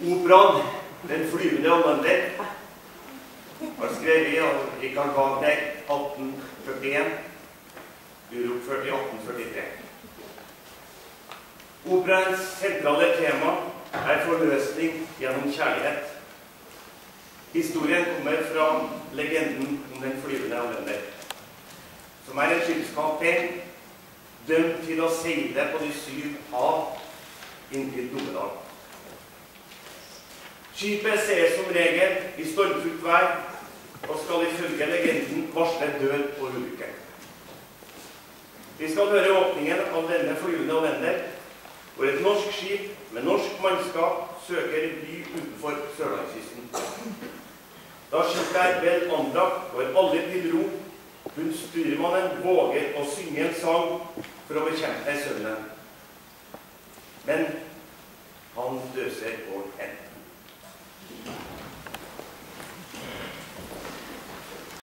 Operaen 'Den flyvende Amanda' var skrevet av Richard Wagner 1841, uroppført i 1843. Operaens sentrale tema er forløsning gjennom kjærlighet. Historien kommer fra legenden om den flyvende Amanda, som er en skipskaptein dømt til å seile på de syv hav inntil. Skipet ses som regel i stormfullt vær og skal ifølge legenden varsle død og ulykke. Vi skal høre åpningen av denne flyvende venner, hvor et norsk skip med norsk mannskap søker by utenfor sørlandskysten. Da skipet er vel anlagt og alle til ro, hun styrmannen våger å synge en sang for å bekjempe sønnen. Men han døser og hen.